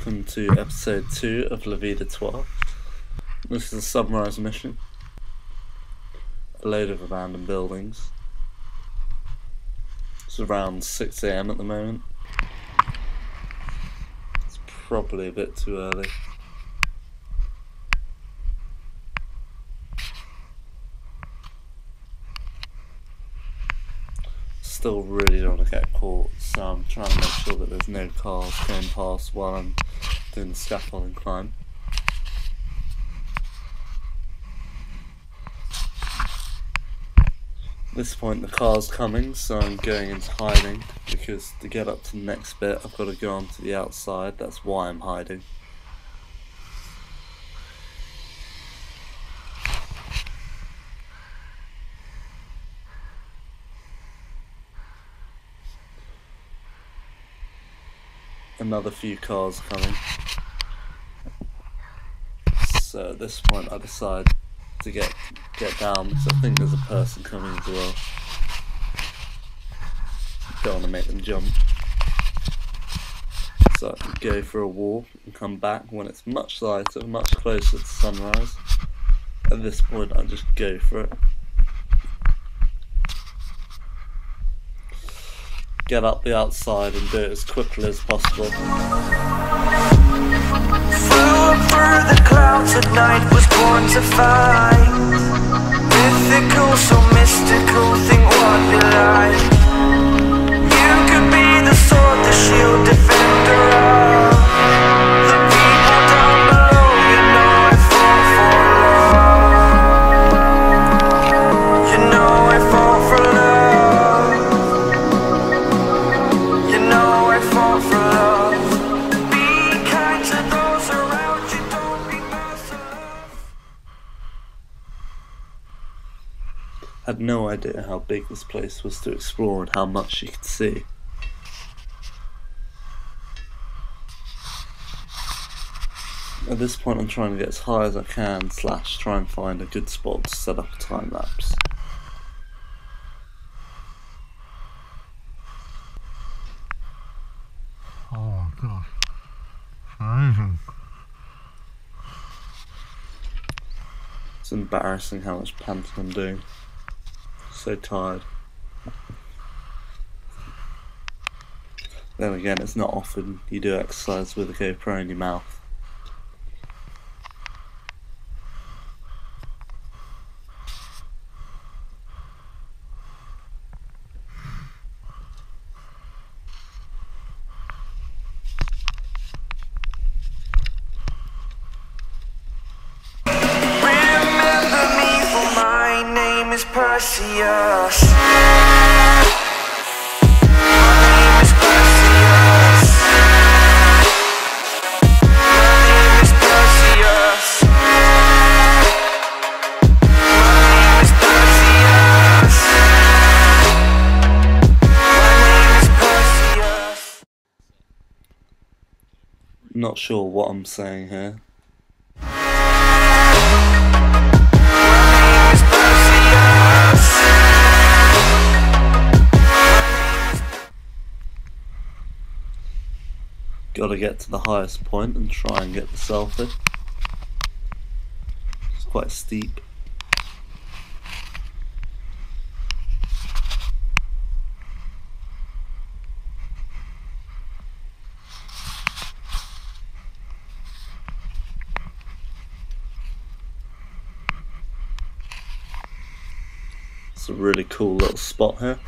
welcome to episode 2 of La Vie de Toits. This is a sunrise mission. A load of abandoned buildings. It's around 6am at the moment. It's probably a bit too early. Still really don't want to get caught, so I'm trying to make sure that there's no cars going past while I'm doing the scaffolding climb. At this point the car's coming, so I'm going into hiding, because to get up to the next bit I've got to go onto the outside, that's why I'm hiding. Another few cars coming. So at this point I decide to get get down because I think there's a person coming as well. Don't want to make them jump. So I go for a walk and come back when it's much lighter, much closer to sunrise. At this point I just go for it. Get up the outside and do it as quickly as possible. The clouds at night, was born to fight. Mythical, so mystical, think what you like. You could be the sword, the shield, defender idea how big this place was to explore and how much you could see. At this point I'm trying to get as high as I can slash try and find a good spot to set up a time lapse. Oh gosh. Amazing. It's embarrassing how much panting I'm doing. So tired. Then again, it's not often you do exercise with a GoPro in your mouth. Perseus. Not sure what I'm saying here. Gotta get to the highest point and try and get the selfie. It's quite steep. It's a really cool little spot here.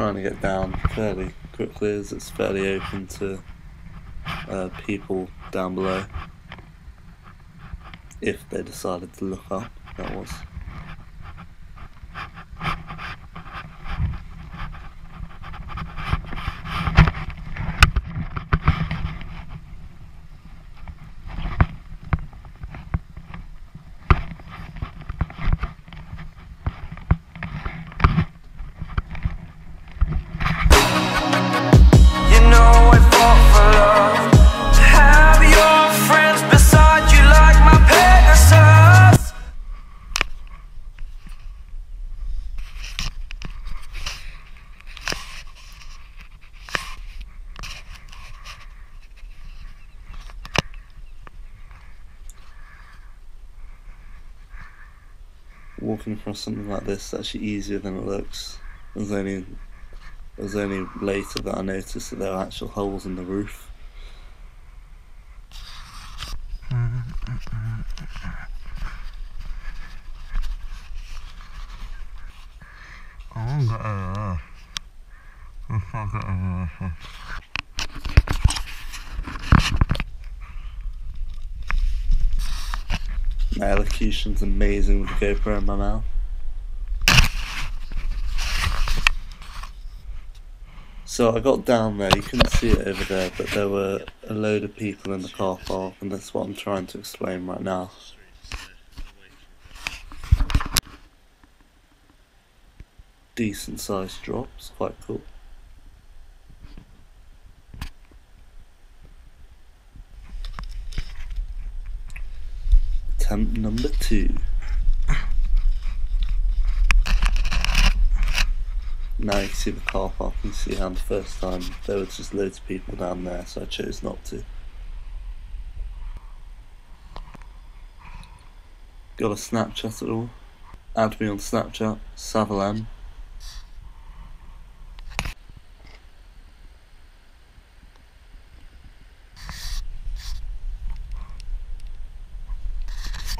Trying to get down fairly quickly as it's fairly open to uh, people down below. If they decided to look up, that was. Walking across something like this is actually easier than it looks. It was only, it was only later that I noticed that there are actual holes in the roof. I won't get over there. I get over there. My elocution's amazing with the GoPro in my mouth. So I got down there, you couldn't see it over there, but there were a load of people in the car park, and that's what I'm trying to explain right now. Decent sized drops, quite cool. Two. Now you can see the car park and see how the first time there was just loads of people down there, so I chose not to. Got a Snapchat at all? Add me on Snapchat, savillm.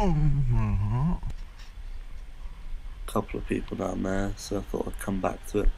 My couple of people down there, so I thought I'd come back to it.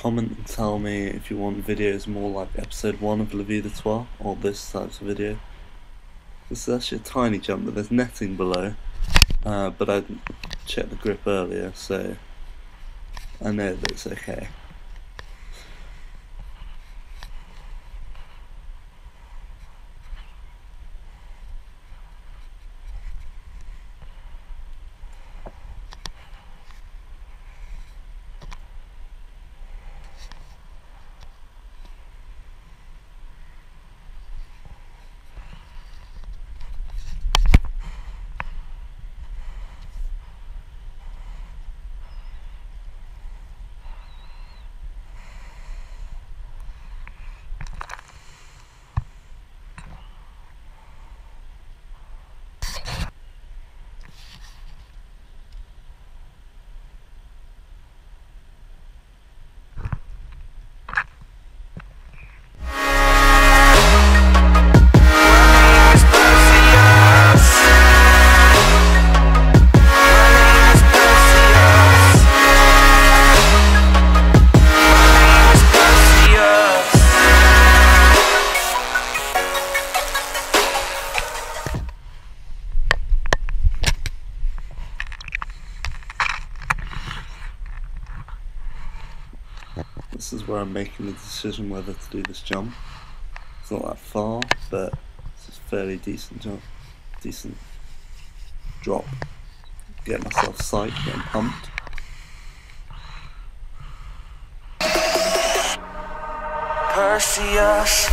Comment and tell me if you want videos more like episode 1 of La Vie de Toits, or this type of video. This is actually a tiny jump, but there's netting below. Uh, but I checked the grip earlier, so I know that it's okay. I'm making the decision whether to do this jump. It's not that far, but it's a fairly decent jump. Decent drop. Get myself psyched, getting pumped. Perseus.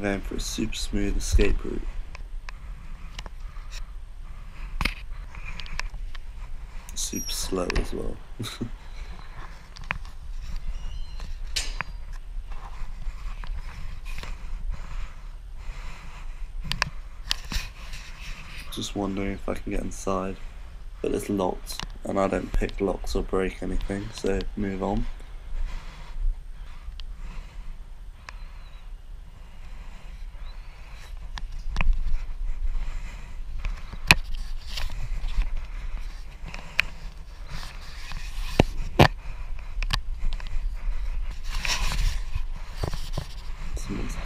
Going for a super smooth escape route. Super slow as well. Just wondering if I can get inside, but it's locked, and I don't pick locks or break anything, so move on.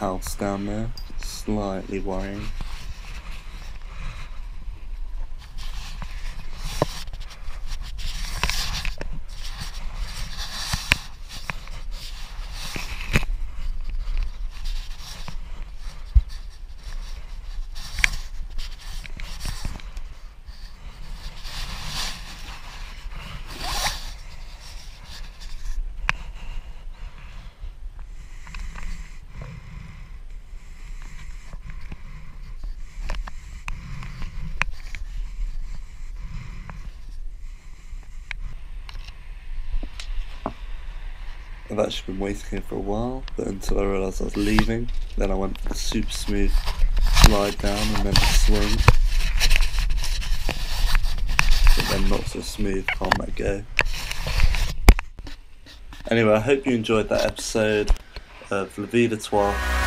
House down there, slightly worrying. I've actually been waiting here for a while, but until I realised I was leaving, then I went for the super smooth slide down and then the swing. But then not so smooth, can't let go. Anyway, I hope you enjoyed that episode of La Vie de Toits.